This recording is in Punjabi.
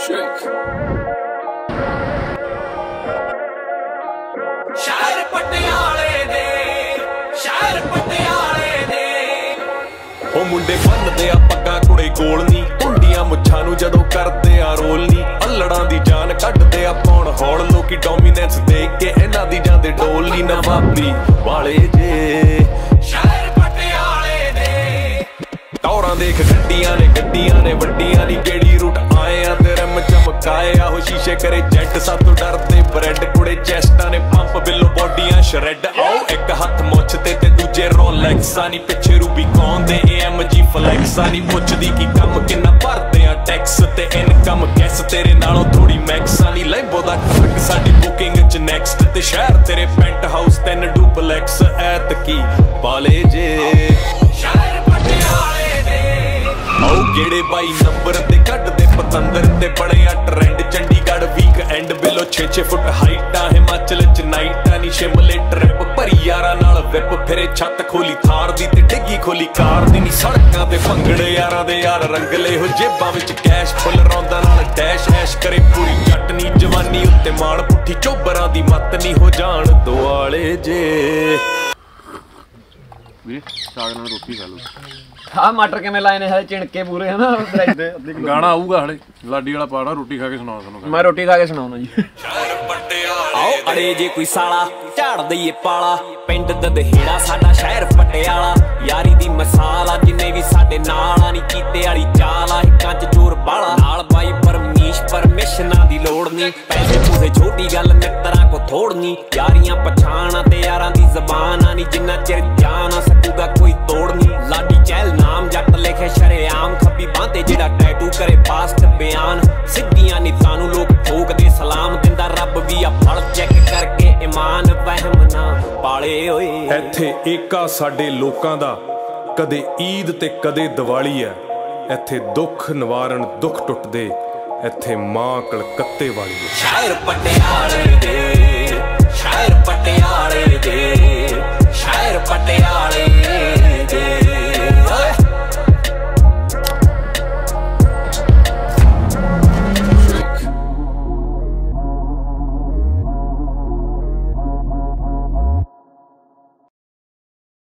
Shake. ਸ਼ਹਿਰ ਪਟਿਆਲੇ ਦੇ, ਸ਼ਹਿਰ ਪਟਿਆਲੇ ਦੇ। ਉਹ ਮੁੰਡੇ ਬੰਨਦੇ ਆ ਪੱਗਾਂ ਕੁੜੇ ਕੋਲ ਨਹੀਂ ਟੁੰਡੀਆਂ ਮੁੱਛਾਂ ਨੂੰ ਜਦੋਂ ਕਰਦੇ ਆ ਰੋਲ ਨਹੀਂ ਅਲੜਾਂ ਦੀ ਜਾਨ ਕੱਢਦੇ ਆ ਪੌਣ ਹੌਲ। ਲੋਕੀ ਡੋਮੀਨੈਂਸ ਦੇਖ ਕੇ ਇਹਨਾਂ ਦੀ ਜਾਂਦੇ ਡੋਲ ਨਹੀਂ ਨਵਾਬੀ ਵਾਲੇ ਜੇ। ਸ਼ਹਿਰ ਪਟਿਆਲੇ ਦੇ। ਟੌਰਾਂ ਦੇਖ ਗੱਡੀਆਂ ਨੇ ਗੱਡੀਆਂ ਨੇ, ਵੱਡੀਆਂ ਨਹੀਂ ਕਿਹੜੀ ਰੂਟ ਆਏ ਆ ਤੇ ਚਮਕਾਏ ਆ ਉਹ ਸ਼ੀਸ਼ੇ ਕਰੇ ਜੈਟ ਸਾਤੋਂ ਡਰਦੇ ਬ੍ਰੈਡ ਕੁੜੇ ਚੈਸਟਾਂ ਨੇ ਪੰਪ ਬਿੱਲੋ ਬੋਡੀਆਂ ਸ਼ਰੈਡ। ਆਓ ਇੱਕ ਹੱਥ ਮੁੱਛ ਤੇ ਤੇ ਦੂਜੇ ਰੋਲੈਕਸਾਂ ਨਹੀਂ ਪਿੱਛੇ ਰੂਬੀ ਕੌਣ ਦੇ? ਏਐਮਜੀ ਫਲੈਕਸਾਂ ਨਹੀਂ ਪੁੱਛਦੀ ਕੀ ਕੰਮ ਕਿੰਨਾ ਭਰਦੇ ਆ ਟੈਕਸ ਤੇ ਇਨਕਮ ਗੈਸ ਤੇਰੇ ਨਾਲੋਂ ਥੋੜੀ ਮੈਕਸਾਂ ਨਹੀਂ ਲੈਂਬੋ ਦਾ ਟਰੱਕ ਸਾਡੀ ਬੁਕਿੰਗ ਚ ਨੈਕਸਟ ਤੇ ਸ਼ਹਿਰ ਤੇਰੇ ਪੈਂਟ ਹਾਊਸ ਤਿੰਨ ਡੁਪਲੈਕਸ ਐਤ ਕੀ ਬਾਲੇ ਜੇ। ਸ਼ਹਿਰ ਪਟਿਆਲੇ ਦੇ। ਆਓ ਕਿਹੜੇ ਬਾਈ ਨੰਬਰ ਤੇ ਕੱਢਦੇ ਪਤੰਦਰ ਤੇ ਬੜੇ trend Chandigarh weekend below 6-6 foot ਹਾਈਟਾਂ Himachal ਚ ਨਾਈਟਾਂ ਨਹੀਂ ਸ਼ਿਮਲੇ ਟ੍ਰਿਪ ਭਰੀ ਯਾਰਾਂ ਨਾਲ ਵਿਪ ਫਿਰੇ ਛੱਤ ਖੋਲੀ ਥਾਰ ਦੀ ਤੇ ਡਿੱਗੀ ਖੋਲੀ ਕਾਰ ਦੀ। ਨਹੀਂ ਸੜਕਾਂ ਤੇ ਭੰਗੜੇ ਯਾਰਾਂ ਦੇ ਯਾਰ ਰੰਗਲੇ ਹੋ ਜੇਬਾਂ ਵਿੱਚ ਕੈਸ਼ ਫੁੱਲ ਰੌਂਦਾ ਨਾਲ ਡੈਸ਼ ਐਸ਼ ਕਰੇ ਪੂਰੀ ਜੱਟ ਨੀ। ਜਵਾਨੀ ਉੱਤੇ ਮਾਲ ਪੁੱਠੀ, ਚੋਬਰਾਂ ਦੀ ਮੱਤ ਨਹੀਂ ਹੋ ਜਾਣ ਦੁਆਲੇ ਜੇ। ਵੀਰੇ ਸਾਗ ਨਾਲ ਰੋਟੀ ਖਾ ਲਓ। ਆ ਮਟਰ ਕਿਵੇਂ ਲਾਏ ਨੇ ਹਲੇ ਚਿਣਕੇ ਪੂਰੇ ਹਨਾ? ਗਾਣਾ ਆਊਗਾ ਹਲੇ ਲਾਡੀ ਵਾਲਾ ਪਾੜਾ ਰੋਟੀ ਖਾ ਕੇ ਸੁਣਾਓ ਤੁਹਾਨੂੰ ਮੈਂ ਰੋਟੀ ਖਾ ਕੇ ਸੁਣਾਉਣਾ ਜੀ। ਆਓ ਅੜੇ ਜੇ ਕੋਈ ਸਾਲਾ ਝਾੜ ਦਈਏ ਪਾਲਾ। ਪਿੰਡ ਦਦਹੇੜਾ ਸਾਡਾ ਸ਼ਹਿਰ ਪਟਿਆਲਾ। ਯਾਰੀ ਦੀ ਮਿਸਾਲ ਆ ਜਿੰਨੇ ਵੀ ਸਾਡੇ ਨਾਲ ਆ ਨੀ ਕੀਤੇ ਵਾਲੀ ਚਾਲ ਆ ਹਿੱਕਾਂ 'ਚ ਜ਼ੋਰ ਬਾਲਾ। ਨਾਲ ਬਾਈ ਪਰਮੀਸ਼ ਪਰਮਿਸ਼ਨਾਂ ਦੀ ਲੋੜ ਨਹੀਂ ਪੈਸੇ ਪੂਸੇ ਛੋਟੀ ਗੱਲ ਮਿੱਤਰਾਂ ਨਹੀਂ ਯਾਰੀਆਂ ਪਛਾਣਾ ਤੇ ਯਾਰਾਂ ਦੀ ਜ਼ਬਾਨ ਆ ਨੀ ਜਿੰਨਾ ਚਿਰ ਜਾਨ ਆ ਸਕੂਗਾ ਕੋਈ ਤੋੜ ਨਹੀਂ ਲਾਡੀ ਚਹਿਲ ਨਾਮ ਜੱਟ ਲਿਖੇ ਸ਼ਰੇਆਮ ਖੱਬੀ ਬਾਂਦੇ ਜਿਹੜਾ ਟੈਟੂ ਕਰੇ ਪਾਸਟ ਬਿਆਨ। ਸਿੱਧੀਆਂ ਨੀਤਾਂ ਨੂੰ ਲੋਕ ਠੋਕਦੇ ਸਲਾਮ ਦਿੰਦਾ ਰੱਬ ਵੀ ਆ ਫਲ ਚੈੱਕ ਕਰਕੇ ਇਮਾਨ ਵਹਿਮ ਨਾ ਪਾਲੇ ਓਏ। ਇੱਥੇ ਏਕਾ ਸਾਡੇ ਲੋਕਾਂ ਦਾ ਕਦੇ ਈਦ ਤੇ ਕਦੇ ਦੀਵਾਲੀ ਹੈ। ਇੱਥੇ ਦੁੱਖ ਨਿਵਾਰਨ ਦੁੱਖ ਟੁੱਟਦੇ ਇੱਥੇ ਮਾਂ ਕਲਕੱਤੇ ਵਾਲੀ ਸ਼ਾਇਰ ਪਟਿਆਲੇ ਦੇ ਸ਼ਾਇਰ ਪਟਿਆਲੇ ਦੇ ਸ਼ਾਇਰ ਪਟਿਆਲੇ